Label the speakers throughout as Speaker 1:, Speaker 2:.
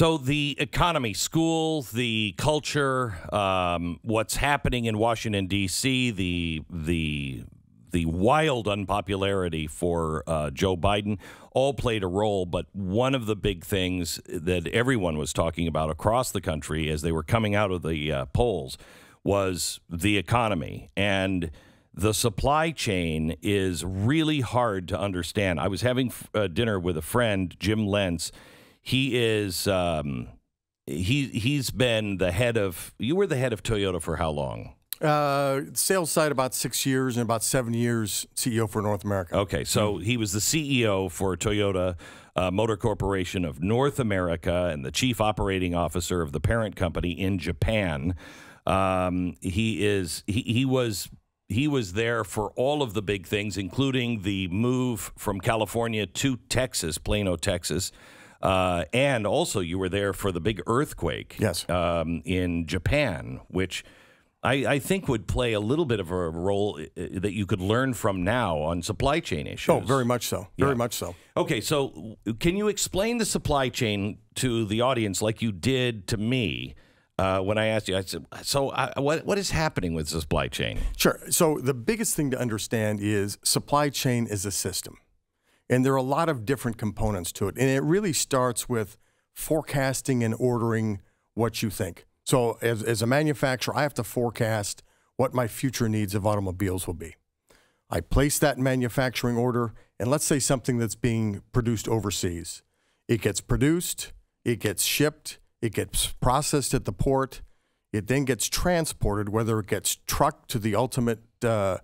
Speaker 1: So the economy, school, the culture, um, what's happening in Washington D.C., the the the wild unpopularity for uh, Joe Biden all played a role. But one of the big things that everyone was talking about across the country as they were coming out of the uh, polls was the economy and the supply chain is really hard to understand. I was having uh, dinner with a friend, Jim Lentz. He is um, he he's been the head of. You were the head of Toyota for how long?
Speaker 2: Uh, sales side about six years and about seven years CEO for North America.
Speaker 1: Okay, so he was the CEO for Toyota uh, Motor Corporation of North America and the chief operating officer of the parent company in Japan. Um, he is he, he was he was there for all of the big things, including the move from California to Texas, Plano, Texas. Uh, and also, you were there for the big earthquake
Speaker 2: Yes.
Speaker 1: um, in Japan, which I, I think would play a little bit of a role uh, that you could learn from now on supply chain issues.
Speaker 2: Oh, very much so. Very
Speaker 1: Yeah.
Speaker 2: much so.
Speaker 1: Okay, so can you explain the supply chain to the audience like you did to me uh, when I asked you? I said, "So, uh, what what is happening with supply chain?"
Speaker 2: Sure. So the biggest thing to understand is supply chain is a system. And there are a lot of different components to it. And it really starts with forecasting and ordering what you think. So as, as a manufacturer, I have to forecast what my future needs of automobiles will be. I place that manufacturing order, and let's say something that's being produced overseas. It gets produced, it gets shipped, it gets processed at the port, it then gets transported, whether it gets trucked to the ultimate uh,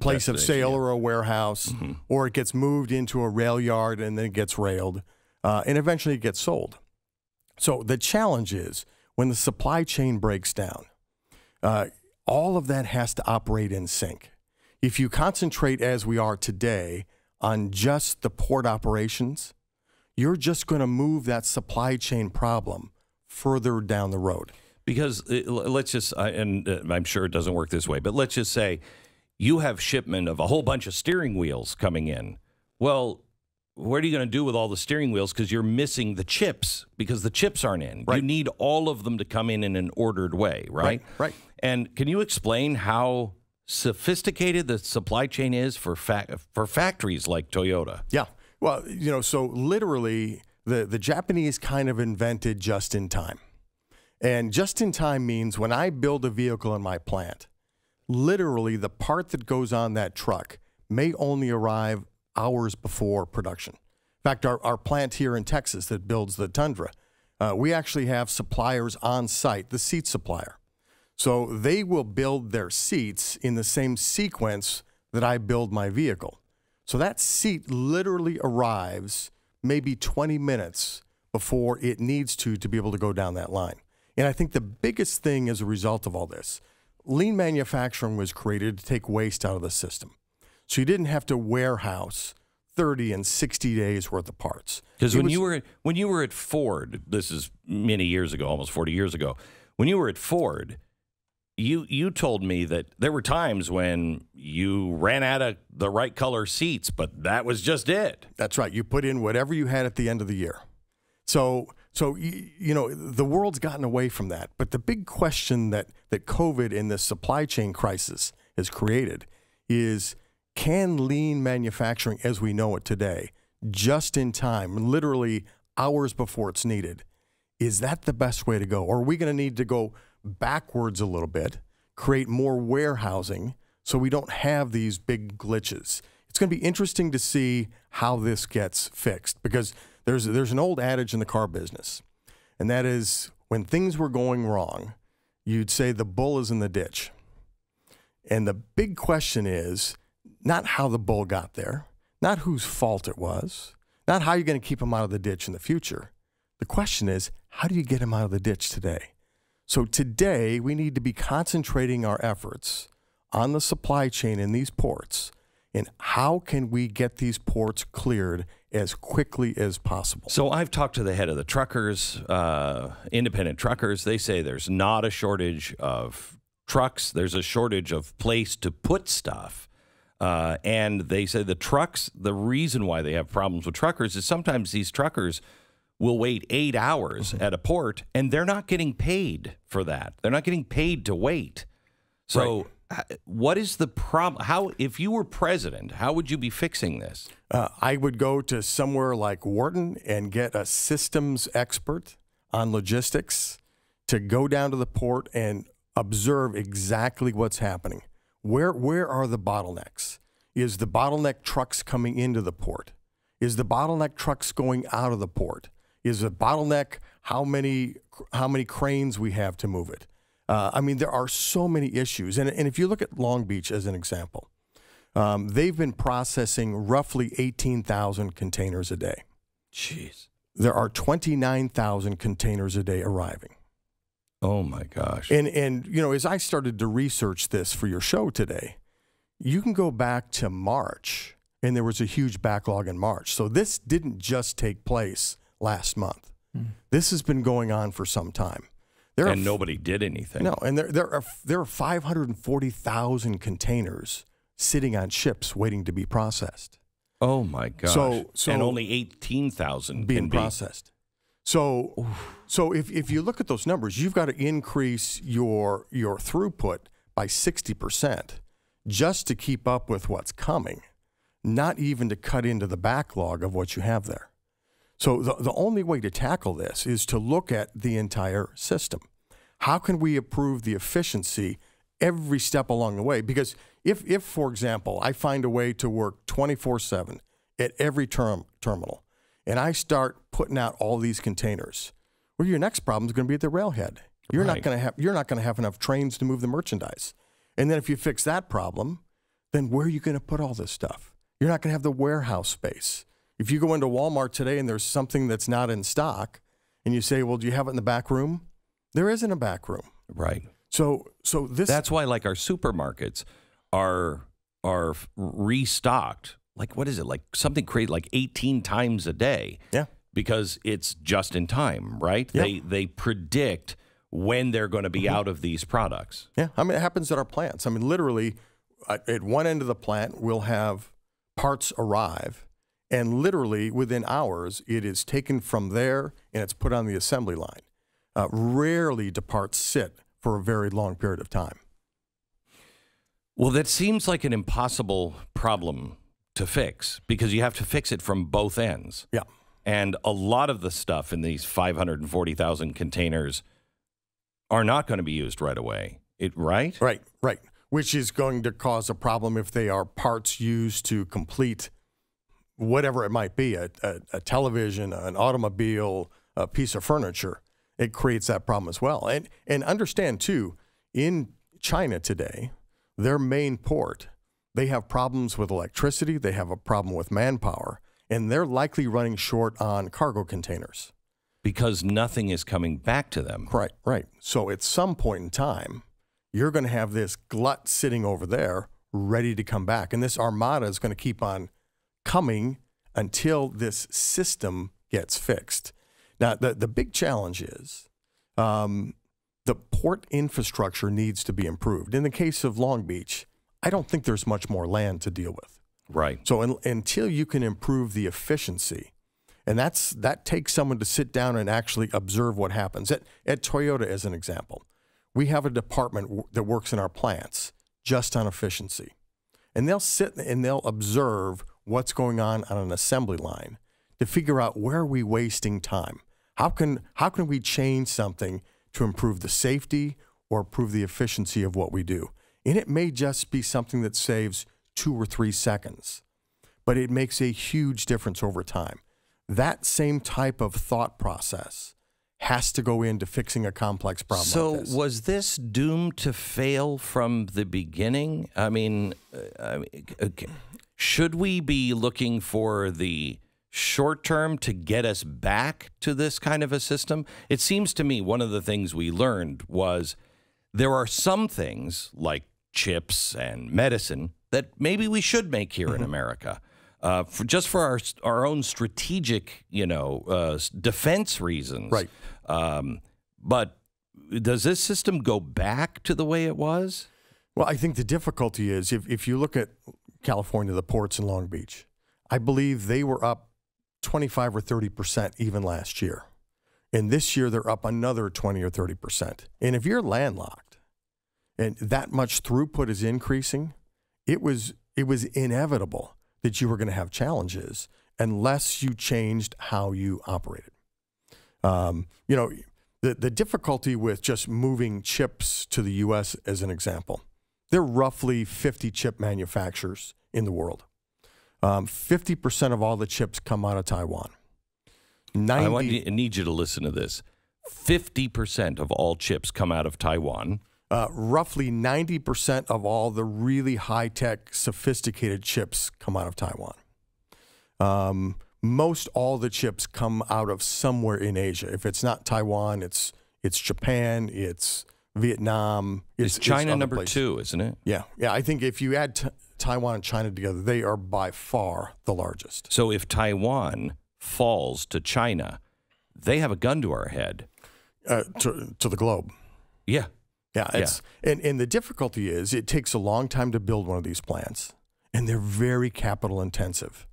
Speaker 2: place of sale
Speaker 1: yeah.
Speaker 2: or a warehouse, or it gets moved into a rail yard and then it gets railed, uh, and eventually it gets sold. So the challenge is when the supply chain breaks down, uh, all of that has to operate in sync. If you concentrate as we are today on just the port operations, you're just going to move that supply chain problem further down the road.
Speaker 1: Because uh, let's just, I- and uh, I'm sure it doesn't work this way, but let's just say you have shipment of a whole bunch of steering wheels coming in. Well, what are you going to do with all the steering wheels? Because you're missing the chips because the chips aren't in. You need all of them to come in in an ordered way, right?
Speaker 2: Right, right.
Speaker 1: And can you explain how sophisticated the supply chain is for fa- for factories like Toyota?
Speaker 2: Yeah. Well, you know, so literally the, the Japanese kind of invented just in time. And just in time means when I build a vehicle in my plant, literally the part that goes on that truck may only arrive hours before production. In fact, our, our plant here in Texas that builds the Tundra, uh, we actually have suppliers on site, the seat supplier. So they will build their seats in the same sequence that I build my vehicle. So that seat literally arrives maybe 20 minutes before it needs to to be able to go down that line. And I think the biggest thing as a result of all this, lean manufacturing was created to take waste out of the system. So you didn't have to warehouse 30 and 60 days worth of parts.
Speaker 1: Because when
Speaker 2: was-
Speaker 1: you were when you were at Ford, this is many years ago, almost forty years ago. When you were at Ford, you you told me that there were times when you ran out of the right color seats, but that was just it.
Speaker 2: That's right. You put in whatever you had at the end of the year. So, so you know, the world's gotten away from that. But the big question that that COVID and this supply chain crisis has created is: Can lean manufacturing, as we know it today, just in time, literally hours before it's needed, is that the best way to go? Or are we going to need to go backwards a little bit, create more warehousing so we don't have these big glitches? It's going to be interesting to see how this gets fixed because there's, there's an old adage in the car business, and that is when things were going wrong, you'd say the bull is in the ditch. And the big question is not how the bull got there, not whose fault it was, not how you're going to keep him out of the ditch in the future. The question is, how do you get him out of the ditch today? So today, we need to be concentrating our efforts on the supply chain in these ports and how can we get these ports cleared as quickly as possible.
Speaker 1: So I've talked to the head of the truckers, uh, independent truckers. They say there's not a shortage of trucks. There's a shortage of place to put stuff. Uh, and they say the trucks, the reason why they have problems with truckers is sometimes these truckers will wait eight hours
Speaker 2: Mm-hmm.
Speaker 1: at a port, and they're not getting paid for that. They're not getting paid to wait. So, h- what is the problem? How, if you were president, how would you be fixing this?
Speaker 2: Uh, I would go to somewhere like Wharton and get a systems expert on logistics to go down to the port and observe exactly what's happening. Where where are the bottlenecks? Is the bottleneck trucks coming into the port? Is the bottleneck trucks going out of the port? Is the bottleneck how many how many cranes we have to move it? Uh, I mean, there are so many issues, and and if you look at Long Beach as an example, um, they've been processing roughly 18,000 containers a day.
Speaker 1: Jeez.
Speaker 2: There are 29,000 containers a day arriving.
Speaker 1: Oh my gosh.
Speaker 2: And and you know, as I started to research this for your show today, you can go back to March and there was a huge backlog in March. So this didn't just take place last month. This has been going on for some time. There
Speaker 1: and
Speaker 2: are
Speaker 1: nobody did anything.
Speaker 2: no, and there there are there are 540,000 containers sitting on ships waiting to be processed.
Speaker 1: Oh my gosh.
Speaker 2: So- so-
Speaker 1: and only 18,000
Speaker 2: being
Speaker 1: can be.
Speaker 2: processed. So, so if, if you look at those numbers, you've got to increase your your throughput by sixty percent just to keep up with what's coming, not even to cut into the backlog of what you have there. So the, the only way to tackle this is to look at the entire system. How can we improve the efficiency every step along the way? Because if, if for example, I find a way to work 24 7 at every term, terminal, and I start putting out all these containers, well, your next problem is going to be at the railhead. You're not
Speaker 1: Right.
Speaker 2: going to have you're not going to have enough trains to move the merchandise. And then if you fix that problem, then where are you going to put all this stuff? You're not going to have the warehouse space. If you go into Walmart today and there's something that's not in stock, and you say, "Well, do you have it in the back room?" There isn't a back room.
Speaker 1: Right.
Speaker 2: So, so this
Speaker 1: That's why, like our supermarkets are are restocked. Like what is it? Like something created like eighteen times a day
Speaker 2: yeah,
Speaker 1: because it's just in time, right?
Speaker 2: Yeah.
Speaker 1: They they predict when they're going to be
Speaker 2: Mm-hmm.
Speaker 1: out of these products.
Speaker 2: yeah. I mean, it happens at our plants. I mean, literally, at at one end of the plant, we'll have parts arrive, and literally within hours, it is taken from there and it's put on the assembly line. Uh, rarely do parts sit for a very long period of time.
Speaker 1: Well, that seems like an impossible problem to fix because you have to fix it from both ends.
Speaker 2: Yeah.
Speaker 1: And a lot of the stuff in these 540,000 containers are not going to be used right away. It right?
Speaker 2: Right, right. Which is going to cause a problem if they are parts used to complete whatever it might be a, a, a television, an automobile, a piece of furniture. It creates that problem as well. And, and understand, too, in China today, their main port, they have problems with electricity, they have a problem with manpower, and they're likely running short on cargo containers.
Speaker 1: Because nothing is coming back to them.
Speaker 2: Right, right. So at some point in time, you're going to have this glut sitting over there ready to come back. And this armada is going to keep on coming until this system gets fixed. Now, the, the big challenge is um, the port infrastructure needs to be improved. In the case of Long Beach, I don't think there's much more land to deal with.
Speaker 1: Right.
Speaker 2: So un until you can improve the efficiency, and that's that takes someone to sit down and actually observe what happens. At, at Toyota, as an example, we have a department w- that works in our plants just on efficiency, and they'll sit and they'll observe what's going on on an assembly line to figure out where are we wasting time. How can how can we change something to improve the safety or improve the efficiency of what we do? And it may just be something that saves two or three seconds, but it makes a huge difference over time. That same type of thought process has to go into fixing a complex problem.
Speaker 1: So
Speaker 2: like this.
Speaker 1: was this doomed to fail from the beginning? I mean, uh, I mean, okay. Should we be looking for the short term to get us back to this kind of a system? It seems to me one of the things we learned was there are some things like chips and medicine that maybe we should make here
Speaker 2: Mm-hmm.
Speaker 1: in America. Uh, for, just for our our own strategic, you know, uh, defense reasons,
Speaker 2: Right.
Speaker 1: Um, but does this system go back to the way it was?
Speaker 2: Well, I think the difficulty is if, if you look at California, the ports in Long Beach, I believe they were up 25 or 30 percent even last year, and this year they're up another 20 or 30 percent. And if you're landlocked, and that much throughput is increasing, it was it was inevitable that you were going to have challenges unless you changed how you operated. Um, you know, the, the difficulty with just moving chips to the U.S., as an example, there are roughly 50 chip manufacturers in the world. Um, 50% of all the chips come out of Taiwan.
Speaker 1: 90, I, want, need you to listen to this. 50% of all chips come out of Taiwan.
Speaker 2: Uh, roughly 90% of all the really high tech, sophisticated chips come out of Taiwan. Um, most all the chips come out of somewhere in Asia. If it's not Taiwan, it's it's Japan, it's Vietnam.
Speaker 1: It's, it's China it's number places. two, isn't it?
Speaker 2: Yeah, yeah. I think if you add t- Taiwan and China together, they are by far the largest.
Speaker 1: So if Taiwan falls to China, they have a gun to our head.
Speaker 2: Uh, to to the globe.
Speaker 1: Yeah.
Speaker 2: Yeah, it's yeah. and, and the difficulty is it takes a long time to build one of these plants and they're very capital intensive.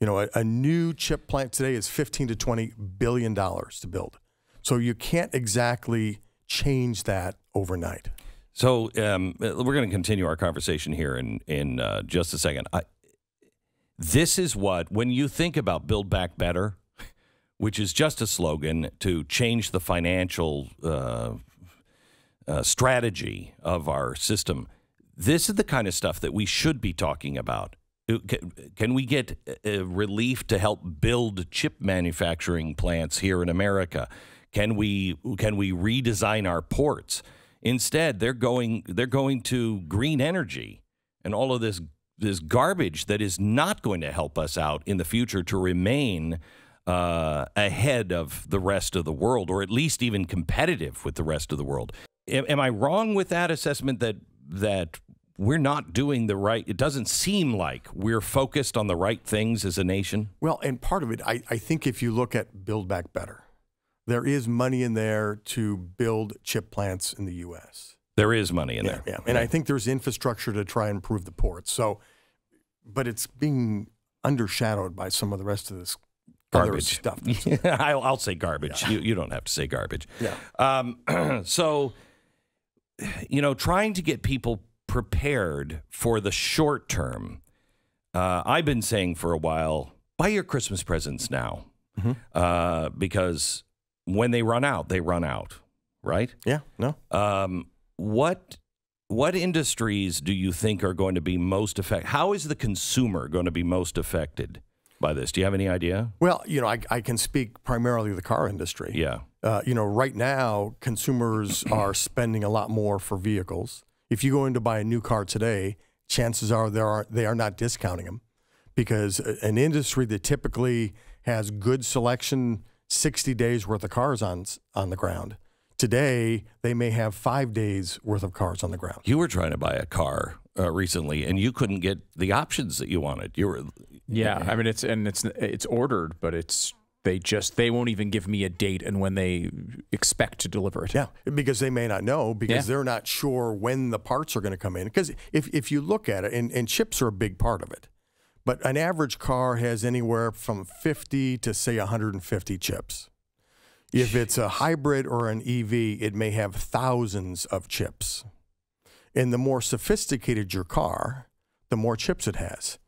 Speaker 2: You know, a, a, new chip plant today is 15 to 20 billion dollars to build. So you can't exactly change that overnight.
Speaker 1: So um, we're going to continue our conversation here in in uh, just a second. I, this is what when you think about Build Back Better, which is just a slogan to change the financial uh, uh, strategy of our system. This is the kind of stuff that we should be talking about. Uh, can we get relief to help build chip manufacturing plants here in America? Can we can we redesign our ports? Instead, they're going they're going to green energy and all of this this garbage that is not going to help us out in the future to remain uh, ahead of the rest of the world, or at least even competitive with the rest of the world. Am, am I wrong with that assessment that that we're not doing the right it doesn't seem like we're focused on the right things as a nation
Speaker 2: well and part of it I, I think if you look at build back better there is money in there to build chip plants in the us
Speaker 1: there is money in
Speaker 2: yeah,
Speaker 1: there.
Speaker 2: yeah. And i think there's infrastructure to try and improve the ports. So but it's being undershadowed by some of the rest of this
Speaker 1: garbage.
Speaker 2: stuff
Speaker 1: I'll, I'll, say garbage. Yeah. you, you don't have to say garbage.
Speaker 2: Yeah.
Speaker 1: Um, so you know trying to get people prepared for the short term. Uh, I've been saying for a while, buy your Christmas presents now, mm-hmm. uh, because when they run out, they run out, right?
Speaker 2: Yeah. No.
Speaker 1: Um, what what industries do you think are going to be most affected? How is the consumer going to be most affected by this? Do you have any idea?
Speaker 2: Well, you know, I, I can speak primarily the car industry.
Speaker 1: Yeah.
Speaker 2: Uh, you know, right now, consumers are spending a lot more for vehicles if you go in to buy a new car today, chances are they are they are not discounting them because an industry that typically has good selection, 60 days worth of cars on on the ground. Today, they may have five days worth of cars on the ground.
Speaker 1: You were trying to buy a car uh, recently, and you couldn't get the options that you wanted. You were,
Speaker 3: yeah. I mean, it's and it's it's ordered, but it's they just they won't even give me a date and when they expect to deliver it.
Speaker 2: Yeah, because they may not know because yeah. they're not sure when the parts are going to come in. Because if if you look at it, and, and chips are a big part of it, but an average car has anywhere from 50 to say 150 chips. If it's a hybrid or an EV, it may have thousands of chips. And the more sophisticated your car, the more chips it has.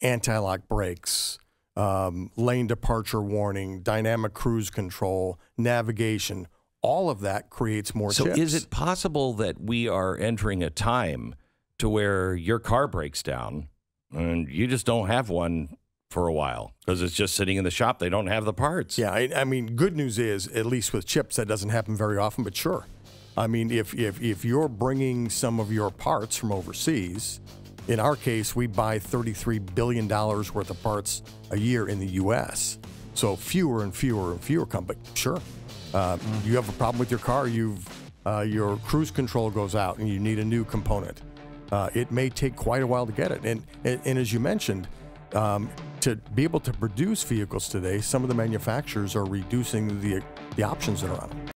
Speaker 2: Anti-lock brakes, um, lane departure warning, dynamic cruise control, navigation, all of that creates more
Speaker 1: so
Speaker 2: chips.
Speaker 1: is it possible that we are entering a time to where your car breaks down and you just don't have one for a while because it's just sitting in the shop. They don't have the parts.
Speaker 2: Yeah, I, I, mean, good news is at least with chips that doesn't happen very often, but sure. I mean, if if if you're bringing some of your parts from overseas, in our case, we buy $33 billion worth of parts a year in the U.S. So fewer and fewer and fewer come. But sure, uh, you have a problem with your car, you've uh, your cruise control goes out, and you need a new component. Uh, it may take quite a while to get it. And and, and as you mentioned, um, to be able to produce vehicles today, some of the manufacturers are reducing the the options that are on them.